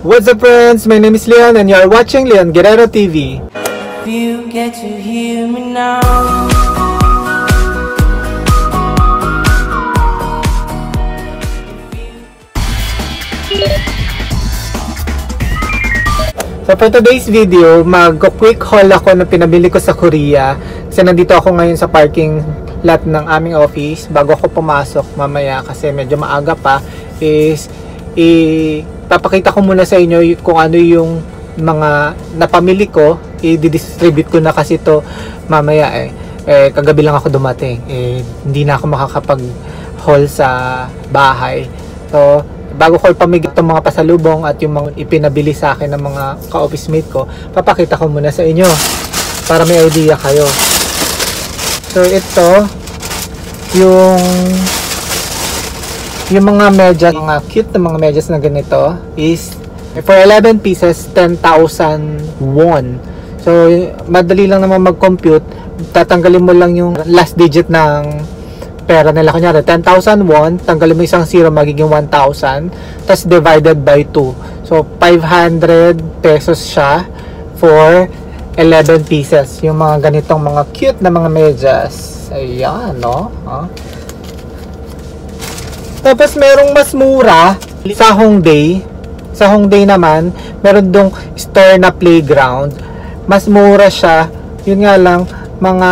What's up friends? My name is Leon and you are watching Leon Guerrero TV. If you get to hear me now. So for today's video, mag-quick haul ako na pinabili ko sa Korea. Kasi nandito ako ngayon sa parking lot ng aming office. Bago ako pumasok mamaya kasi medyo maaga pa is ipapakita ko muna sa inyo kung ano yung mga napamili ko. I-distribute ko na kasi to mamaya eh. eh kagabi lang ako dumating. Eh, hindi na ako makakapag haul sa bahay. So, bago ko ipamigay itong mga pasalubong at yung mga ipinabili sa akin ng mga ka-office mate ko, papakita ko muna sa inyo para may idea kayo. So ito yung yung mga medyas, mga cute na mga medyas na ganito is for 11 pieces 10,000 won. So madali lang naman mag-compute. Tatanggalin mo lang yung last digit ng pera nila. Kunyari, 10,000 won, tanggalin mo isang zero, magiging 1,000. Tapos divided by 2. So, 500 pesos siya for 11 pieces. Yung mga ganitong mga cute na mga medyas. Ayan, no? Huh? Tapos, merong mas mura sa Hongdae. Sa Hongdae naman, meron dong store na playground. Mas mura siya. Yun nga lang, mga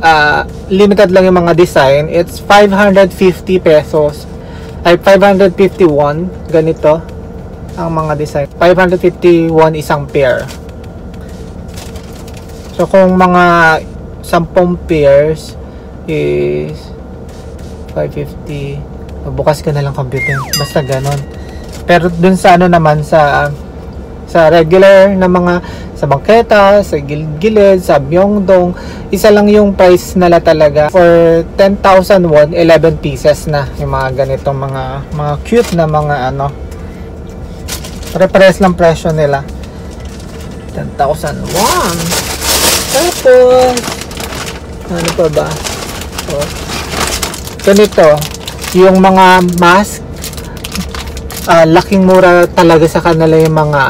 uh, limited lang yung mga design. It's 550 pesos. Ay, 551. Ganito. Ang mga design. 551 isang pair. So, kung mga 10 pairs is 550. Bukas ka na lang computer. Basta ganon. Pero dun sa ano naman sa sa regular na mga sa bangketa, sa gilid-gilid, sa Myeongdong, isa lang yung price nila talaga. For 10,000 won, 11 pieces na yung mga ganitong mga mga cute na mga ano. Pare-pares lang presyo nila. 10,000 won. Tapos, ano pa ba? Oh. Ganito, yung mga mask uh, laking mura talaga sa kanila yung mga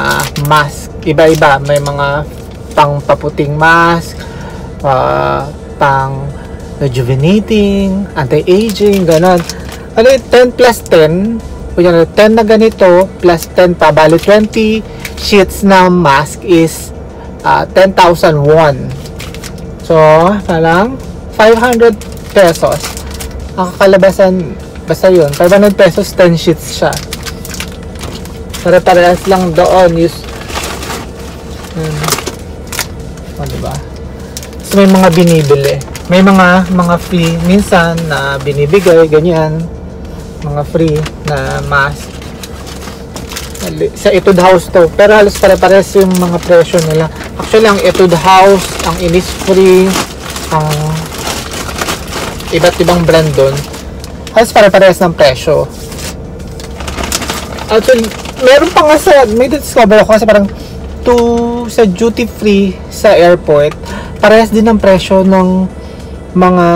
mask. Iba-iba. May mga pang paputing mask, uh, pang rejuvenating, anti-aging, ganon. Ano yung 10 plus 10? O yan, 10 na ganito plus 10 pa. Bali 20 sheets na mask is uh, 10,000 won. So, parang 500 pesos. Ang kakalabasan, basta yun, 500 pesos, 10 sheets siya. Pare-parehas lang doon. Use, um, o diba? So, may mga binibili. May mga mga free minsan na binibigay, ganyan. Mga free na mask. Sa Etude House to. Pero halos pare-parehas yung mga presyo nila. Actually, ang Etude House, ang Innisfree, ang iba't ibang brand doon, halos pare-parehas ng presyo. Actually, meron pa nga sa, may discover ako kasi parang to sa duty free sa airport, parehas din ang presyo ng mga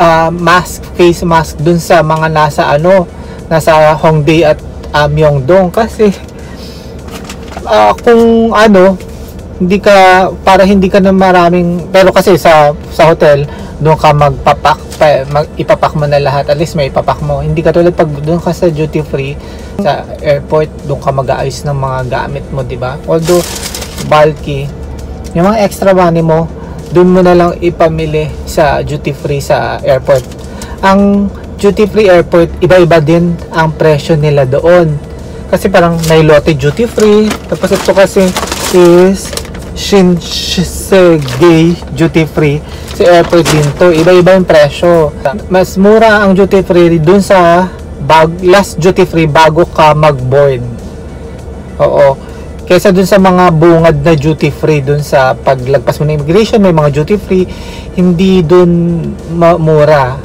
uh, mask, face mask dun sa mga nasa ano, nasa Hongdae at uh, Myeongdong kasi uh, kung ano, hindi ka para hindi ka na maraming pero kasi sa sa hotel doon ka magpapak pa, mag, ipapak mo na lahat. At least may ipapak mo. Hindi ka tulad pag doon ka sa duty free sa airport doon ka mag-aayos ng mga gamit mo di ba? Although bulky yung mga extra money mo doon mo na lang ipamili sa duty free sa airport. Ang duty free airport iba-iba din ang presyo nila doon. Kasi parang may lote duty free. Tapos ito kasi is Shinsegei duty free. Sa airport din to. Iba-iba yung presyo. Mas mura ang duty free dun sa bag, last duty free bago ka mag-board. Oo. Kaysa dun sa mga bungad na duty free dun sa paglagpas mo ng immigration may mga duty free hindi dun mura.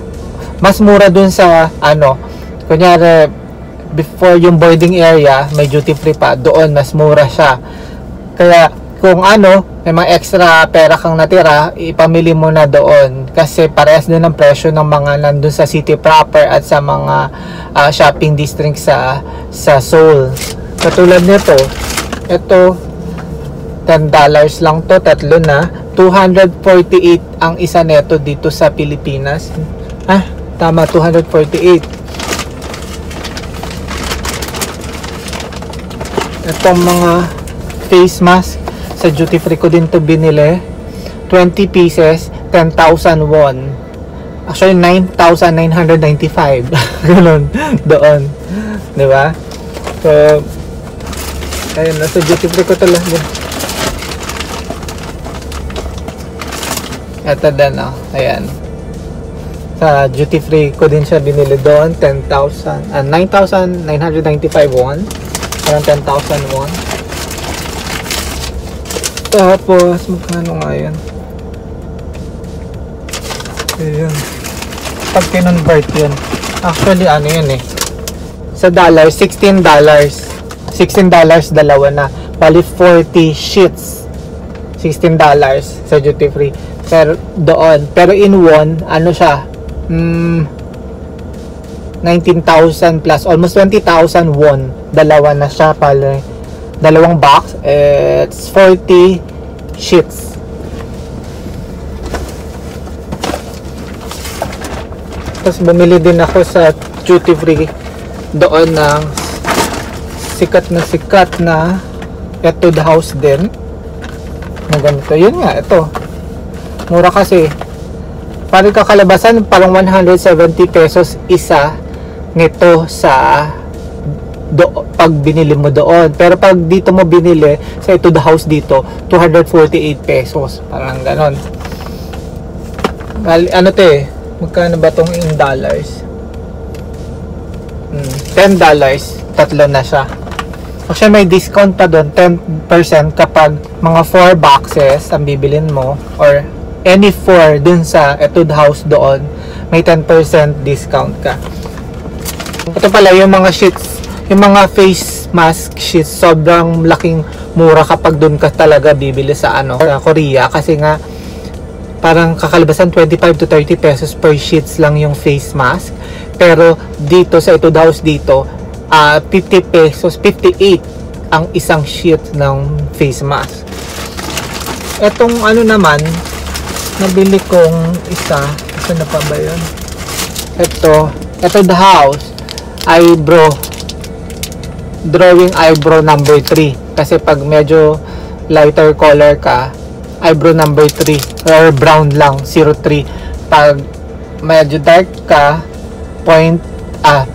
Mas mura dun sa ano kunyari before yung boarding area may duty free pa doon mas mura siya. Kaya kung ano, may mga extra pera kang natira, ipamili mo na doon. Kasi parehas din ang presyo ng mga nandun sa city proper at sa mga uh, shopping district sa sa Seoul. Katulad nito, ito, $10 lang to, tatlo na. 248 ang isa neto dito sa Pilipinas. Ah, tama, 248. Itong mga face mask sa duty free ko din to binili. 20 pieces, 10,000 won. Actually, 9,995. Ganun, doon. Di ba? So, ayun, nasa duty free ko talaga. Ito din, oh. Ayan. Sa duty free ko din siya binili doon. 10,000, ah, 9,995 won. Parang 10,000 won. Tapos, magkano nga yun? Ayun. Pag kinonvert yun. Actually, ano yun eh. Sa dollars, 16 dollars. 16 dollars dalawa na. Bali 40 sheets. 16 dollars sa duty free. Pero doon. Pero in won, ano siya? Mm, 19,000 plus. Almost 20,000 won. Dalawa na siya pala. Dalawang box. It's 40 sheets. Tapos bumili din ako sa duty free doon ng sikat na sikat na Etude House din. Na ganito. Yun nga, ito. Mura kasi. Parang kakalabasan, parang 170 pesos isa nito sa do, pag binili mo doon. Pero pag dito mo binili sa Etude House dito, 248 pesos. Parang ganon. Ano to eh, magkano ba tong in dollars? Hmm, 10 dollars, tatlo na siya. Actually, may discount pa doon, 10% kapag mga 4 boxes ang bibilin mo or any 4 dun sa Etude House doon, may 10% discount ka. Ito pala yung mga sheets, yung mga face mask sheets, sobrang laking mura kapag doon ka talaga bibili sa ano, sa Korea kasi nga parang kakalabasan 25 to 30 pesos per sheets lang yung face mask. Pero dito sa Etude House dito, ah 50 pesos, 58 ang isang sheet ng face mask. Etong ano naman, nabili kong isa, isa na pa ba yun? Ito, ito the house, eyebrow, drawing eyebrow number 3. Kasi pag medyo lighter color ka, eyebrow number 3, or brown lang, 03. Pag medyo dark ka, point, ah,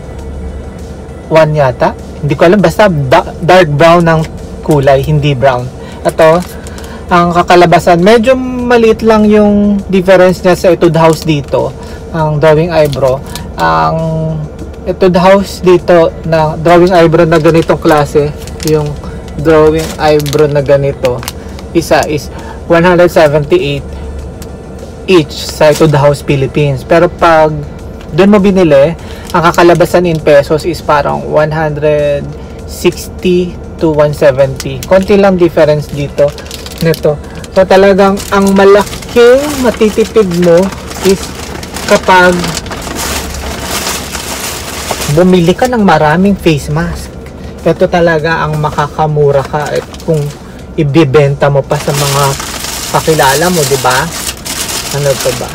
1 yata. Hindi ko alam, basta da- dark brown ng kulay, hindi brown. Ito, ang kakalabasan, medyo maliit lang yung difference niya sa Etude House dito, ang drawing eyebrow. Ang Etude House dito na drawing eyebrow na ganitong klase, yung drawing eyebrow na ganito, isa is 178 each sa Etude House Philippines. Pero pag doon mo binili, ang kakalabasan in pesos is parang 160 to 170. Konti lang difference dito nito. So talagang ang malaking matitipid mo is kapag bumili ka ng maraming face mask. Ito talaga ang makakamura ka kung ibibenta mo pa sa mga kakilala mo, di ba? Ano to ba?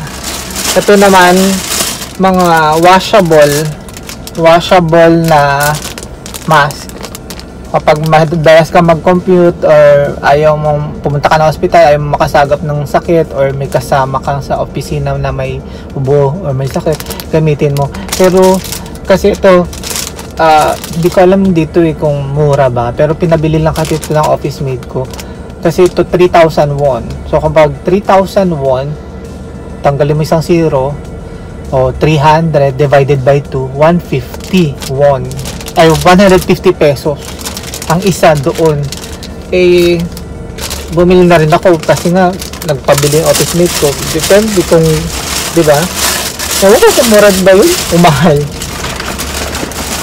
Ito naman, mga washable, washable na mask kapag madalas ka mag-compute or ayaw mong pumunta ka ng hospital, ayaw mong makasagap ng sakit or may kasama kang sa opisina na may ubo or may sakit, gamitin mo. Pero kasi ito, ah, di ko alam dito eh kung mura ba, pero pinabili lang kasi ito ng office mate ko. Kasi ito 3,000 won. So kapag 3,000 won, tanggalin mo isang zero, o 300 divided by 2, 150 won. Ay, 150 pesos ang isa doon eh bumili na rin ako kasi nga nagpabili yung office mate ko depende kung di ba ewan ko kung murad ba yun o mahal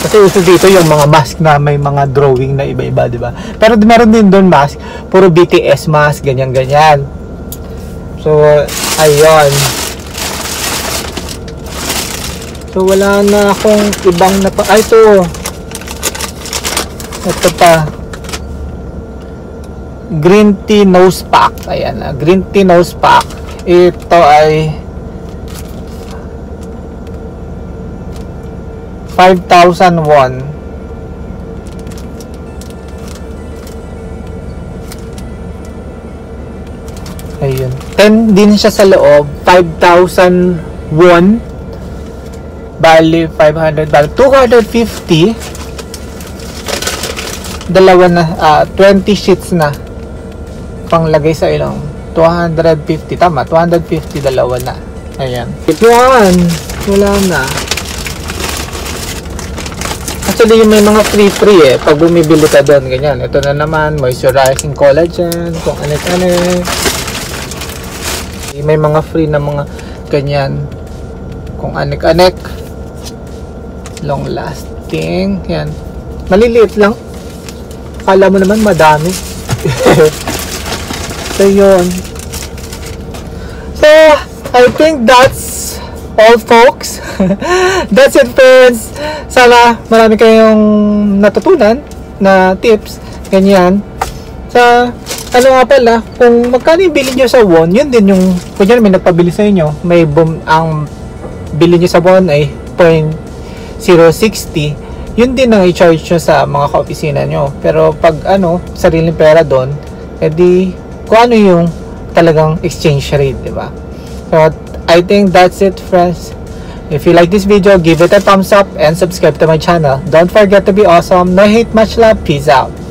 kasi uso dito yung mga mask na may mga drawing na iba-iba, di ba? Pero meron din doon mask, puro BTS mask, ganyan-ganyan. So, ayun. So, wala na akong ibang napa... Ay, ito. Ito pa. Green tea nose pack. Ayan na. Green tea nose pack. Ito ay 5,000 won. Ayun. 10 din siya sa loob. 5,000 won. Bali, 500. Bali, 250. Dalawa na, ah, 20 sheets na. Panglagay sa ilong. 250. Tama, 250 dalawa na. Ayan. Yan. Wala na. Actually, yung may mga free-free eh. Pag bumibili ka doon, ganyan. Ito na naman, moisturizing collagen, kung ano-ano. May mga free na mga ganyan. Kung anek-anek. Long lasting. Yan. Maliliit lang. Kala mo naman madami. so, yun. So, I think that's all folks. that's it friends. Sana marami kayong natutunan na tips. Ganyan. Sa ano nga pala, kung magkano yung bili nyo sa won, yun din yung, kunyari may nagpabili sa inyo, may bum, ang bili nyo sa won ay 0.060, yun din ang i-charge nyo sa mga ka-opisina nyo. Pero pag ano, sariling pera doon, edi kung ano yung talagang exchange rate, di ba? So, I think that's it, friends. If you like this video, give it a thumbs up and subscribe to my channel. Don't forget to be awesome. No hate, much love. Peace out.